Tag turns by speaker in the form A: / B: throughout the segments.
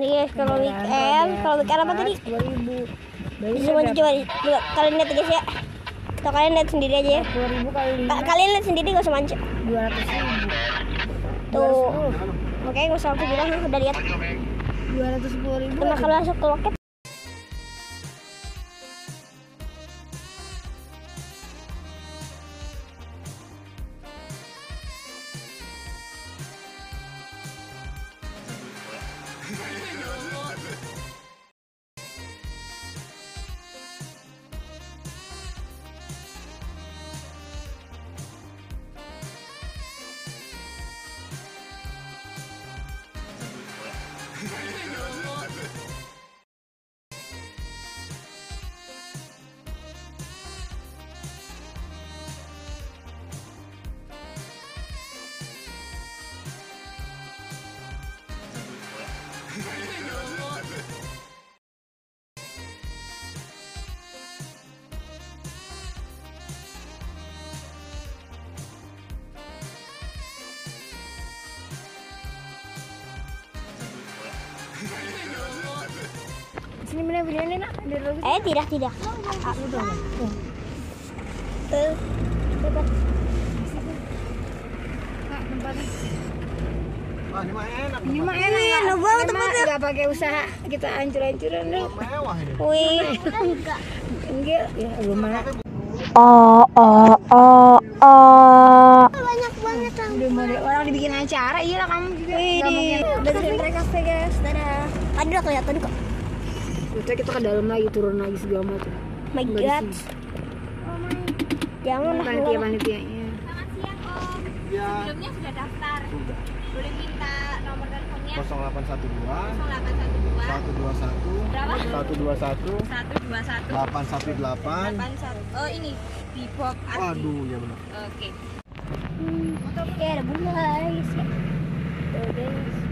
A: Nih guys, kalau weekend, kalau weekend apa tadi?
B: Dua ribu. Baru
A: Coba kalian lihat guys ya. Atau kalian lihat sendiri aja ya.
B: ribu kali
A: Kalian lihat sendiri gak usah mancing.
B: ribu.
A: Tuh. Oke, gak usah aku bilang udah lihat.
B: Dua ratus sepuluh ribu.
A: Nah, kalau masuk ke loket
B: Sini mana ini nak?
A: Eh, tidak, tidak. Eh, dapat.
B: Kak, tempatnya.
C: Wah, ini mah enak.
B: Ini mah enak.
A: enak banget tempatnya.
B: Nggak pakai usaha kita hancur-hancuran deh.
C: Mewah ini.
A: Wih.
B: Enggak, ya mana.
A: Oh, oh, oh, oh. Banyak banget
B: orang dibikin acara, iya lah kamu juga.
A: Wih, udah dari mereka guys. Dadah. Tadi udah kelihatan kok.
B: Udah kita ke dalam lagi, turun lagi segala macam.
A: My
B: Nggak
A: God.
B: sini.
A: Jangan lah.
B: Panitia panitianya.
C: Ya,
D: Sebelumnya sudah daftar. Boleh minta nomor teleponnya
C: 0812
D: 0812
C: 121
D: berapa?
C: 121
D: 121
C: 818
D: 81. Oh ini di Bob Asti.
C: Waduh, ya benar.
D: Oke.
A: Oke, ada bunga guys. Tuh guys.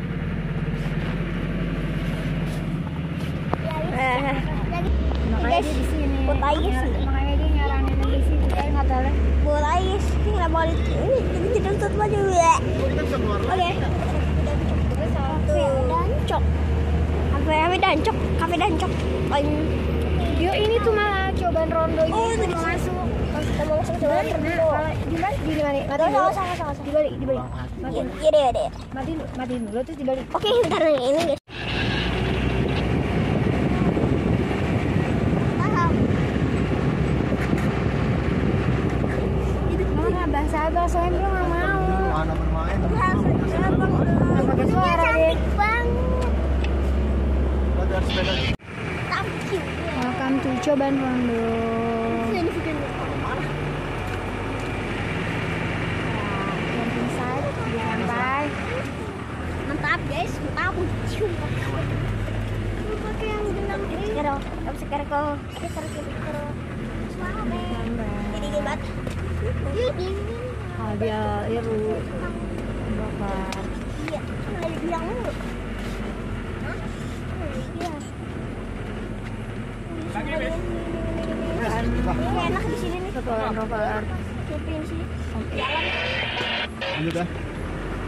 A: Eh,
B: Makanya dia di sini.
A: buat aja sih.
B: Makanya dia nyaranin di sini. Kayak nggak tahu lah.
A: buat guys. Ini jadi tutup aja ya. Oke. Tuh. Dancok. Kafe kafe dancok, kafe dancok.
B: Yo ini tuh malah cobaan rondo ini
A: Oh,
B: mau masuk.
A: mau masuk ke dalam dulu.
B: kalau dibalik di mana? Mati
A: Sama
B: dulu.
A: sama sama.
B: Dibalik, dibalik.
A: Iya iya deh, iya deh.
B: Mati dulu, mati dulu terus.
A: Oke, ini guys. Paham.
B: Mama nggak bahasa abang soalnya belum nggak mau.
C: Mana bermain?
B: Nggak pakai suara deh.
A: banget.
C: Kita harus sepeda.
A: Thank you.
B: Welcome to cobaan rondo.
A: Ini videonya.
B: Camping site di pantai.
A: Mantap guys. Cium. Lu pakai yang bilang ini. Sekarang, kamu sekarang kau. Sekarang kau sekarang. Suara Jadi dingin.
B: Oh dia iru. Bakar.
A: Iya, lagi bilang bilang. Ini enak di sini nih.
B: Kepulauan Rover.
A: Siapin sih. Jalan.
C: Lanjut ya.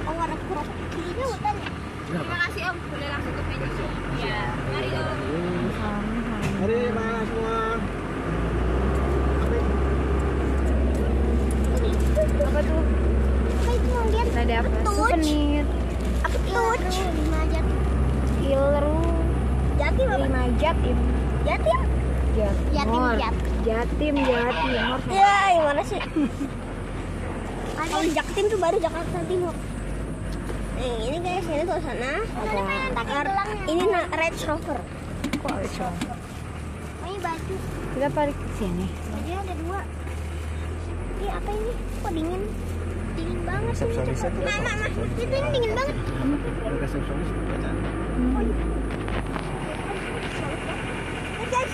A: Oh, ada kurang. Ini hutan.
D: Terima kasih Om. Boleh langsung ke finish. Ya. Mari Om.
C: Mari mas semua.
B: Apa tuh?
A: Apa itu lihat?
B: Dapat
A: Tuj.
B: souvenir.
A: Apa tuh? Lima jati.
B: Ilru.
A: Jati apa?
B: Lima jatim.
A: Jatim.
B: Jatim. Jatim, jatim. Mor.
A: Ya, gimana sih? Kalau Jaktim tuh baru Jakarta Timur. Nih, ini guys, ini tuh sana. Takar. Ini na Range Rover.
B: Kok ada
A: Ini baju.
B: Kita balik ke sini.
A: Ada dua. Ini apa ini? Kok dingin? Dingin banget. Nah, nah, nah. Itu ini dingin banget.
C: Ada resepsionis
A: guys.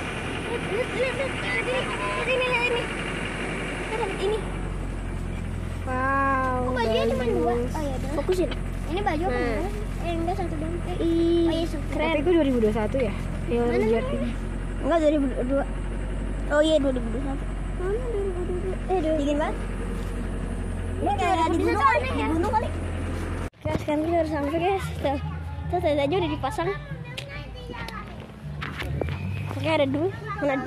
A: Lihat, lihat, lihat, lihat. Lihat ini. Lihat ini, lihat ini. Lihat ini.
B: Wow.
A: Oh, bajunya cuma dua. Oh iya, fokusin. Ini baju apa?
B: Nah.
A: enggak? Eh, enggak satu doang. Eh, Oh iya, keren.
B: Tapi gue 2021 ya? Ilru
A: Mana,
B: jatim.
A: Enggak 2002. Oh iya 2021. Mana 2022? Eh, dingin banget. Ini kayak di gunung kali, di gunung kali. Oke, sekarang kita udah sampai guys. Tuh, tuh tadi aja udah dipasang. Oke ada dua. Mana?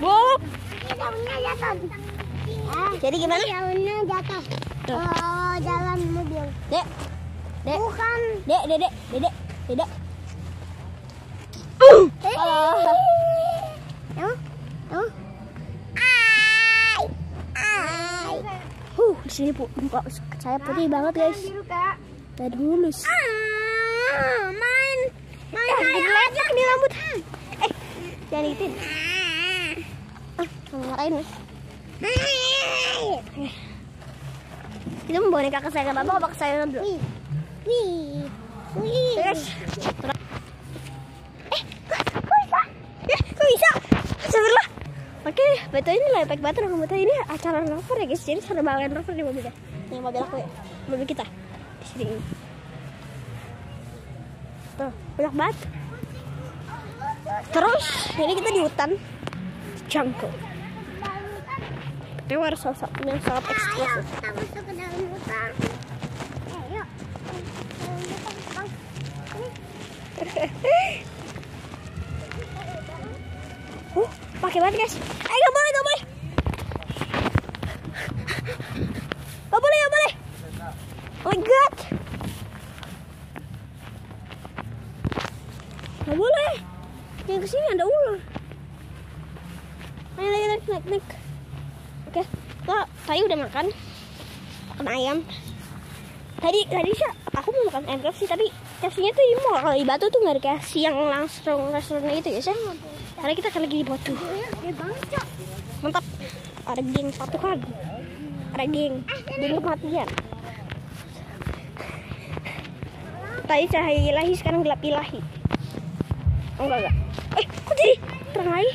A: Bob. Daunnya jatuh. Jadi gimana? Daunnya jatuh. Oh, jalan mobil. Dek. Dek. Bukan. Dek, dek, dek, dek, dek, dek. Halo. Ai. Ai. Huh, di sini bu, muka saya putih banget guys. Dan mulus. Ah, main, main kayak aja di rambut. Eh, jangan dikitin. Ah, kamu marahin mas. Itu boneka ke saya ke bapak apa ke saya dulu? Wih, wih, wih. Guys, eh, kok bisa? Eh, kok bisa? Astagfirullah. Oke, betul ini baik banget rambut ini acara rover ya guys. Jadi seru banget rover di mobilnya. Ini mobil aku ya, mobil kita di sini. Tuh, banyak banget. Terus, ini kita di hutan jungle. Harus sosok yang sangat eksklusif. Kita masuk ke dalam hutan. Ayo. Uh, pakai banget guys. Eh, gak boleh, gak boleh. Gak boleh, gak boleh. Oh my god. Gak boleh. Yang ke sini ada ular. Ayo, naik, naik, naik, naik. Oke, kita tadi udah makan. Makan ayam. Tadi, tadi sih aku mau makan ayam KFC, tapi KFC-nya tuh di mall. Kalau di Batu tuh nggak ada yang langsung restoran itu ya, sih. Karena kita kan lagi di Batu. Mantap. Ada geng patuhan. Ada geng. Geng kematian. Tadi cahaya ilahi, sekarang gelap ilahi. Oh, enggak, enggak. Eh, kok jadi terang lagi?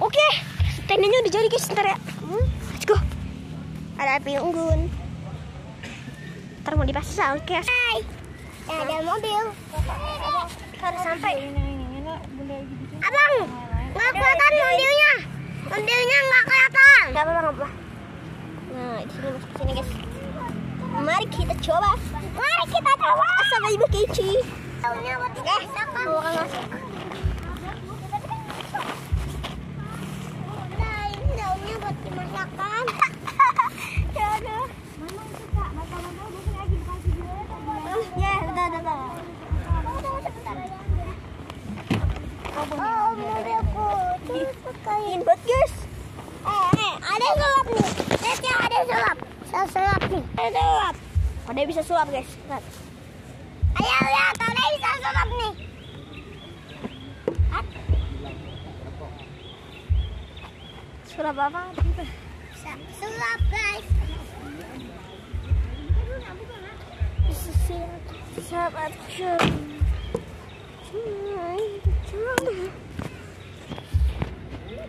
A: Oke, tendanya udah jadi guys, ntar ya. Hmm, let's go. Ada api unggun. Ntar mau dipasang, oke. Hai, ada mobil. Harus sampai. Abang, nggak kelihatan mobilnya. Mobilnya nggak kelihatan. Nggak apa-apa, nggak apa. Nah, di sini masuk sini guys. Mari kita coba. Mari kita coba. Sama ibu Kici. Buat eh, mau masuk. Nah, ini daunnya buat dimasakan. ya udah. Mana itu kak? Masa-masa biasanya lagi dikasih dulu. Ya, udah, udah, udah. Sebentar aja. Ini buat guys. Eh, eh, ada sulap nih. Lihat yang ada sulap. Saya sulap nih. Ada sulap. Ada bisa sulap guys. Lihat. Ayo lihat, ada bisa sulap nih. Lihat. Sulap apa? Sulap guys. Bisa sulap. Sulap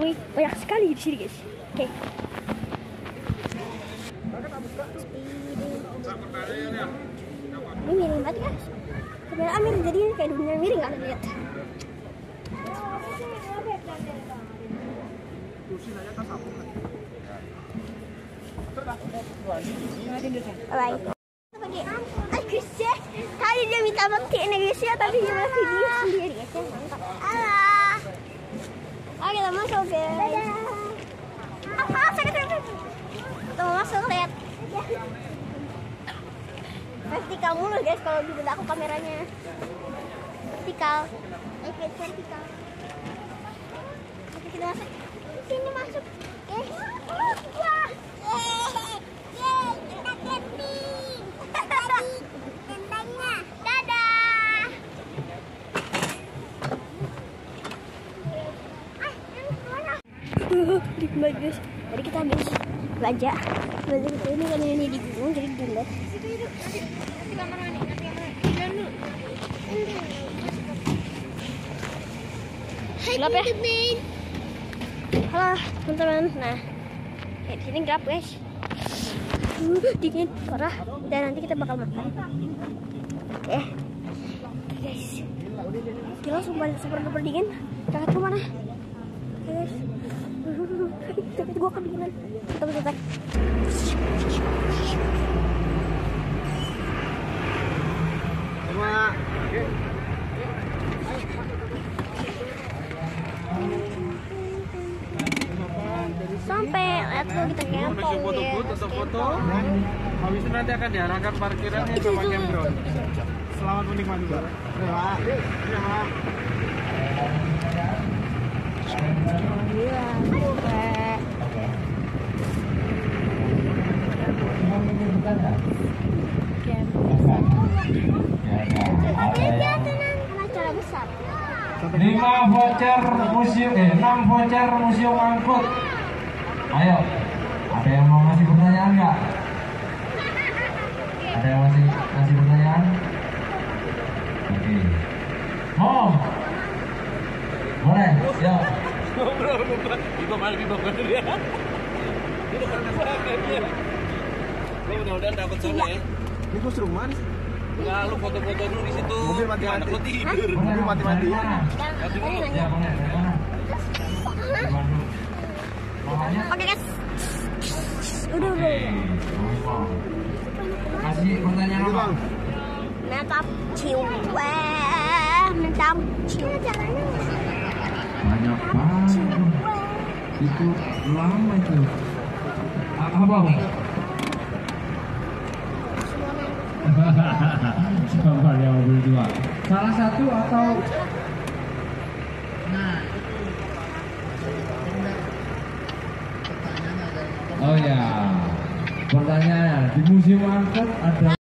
A: Wih. Banyak sekali di sini, guys. Oke. Ini miring banget, guys. Kamera Amir jadi kayak dunia miring kan lihat. Bye. Pakai Agus ya. Tadi dia minta guys ya, tapi dia video sendiri guys ya. Mantap. Halo. Oke, kita masuk guys. Apa? Sakit sakit. Kita mau masuk lihat. Vertikal mulu guys kalau di aku kameranya. Vertikal. Efek vertikal. Oke, kita masuk. Sini masuk. Guys. Wah. Ah? Nikmat guys. Tadi kita habis Belanja kita ini kan ini di gunung jadi dilihat. gelap ya? halo teman-teman. Nah kayak di sini gelap guys. Uh, dingin. Parah. Dan nanti kita bakal makan. Oke. Guys. Gila sumpah super duper dingin. Jaket gua mana Gua kedinginan
C: Semua.
A: sampai lihat tuh kita ngempong
E: foto
A: ya
E: booth foto. Habis itu nanti akan diarahkan parkirannya sama campground.
C: Selamat menikmati, Pak. Pak. Ya, Pak.
A: Gila, capek. Kan acara besar.
F: lima voucher museum eh enam voucher museum angkut. Ayo ada yang mau ngasih pertanyaan nggak? Ada yang masih ngasih pertanyaan? Oke. Mau boleh? Yuk
E: Ibu malah ibu banget ya. Lo mudah-mudahan dapat sana ya.
C: Ini rumah nih.
E: Enggak, lu foto-foto dulu di situ.
C: Mobil mati-mati.
E: Anak lu tidur.
C: Mobil mati-mati.
E: Nanti dulu.
F: ya Bandung. namanya
A: Oke guys. Udah udah.
F: Kasih pertanyaan apa
A: ciu. Wah, mentap ciu.
F: banyak banget itu lama itu apa bang Sabar ya mobil dua. Salah satu atau nah. Oh ya. Pertanyaan di museum angkut ada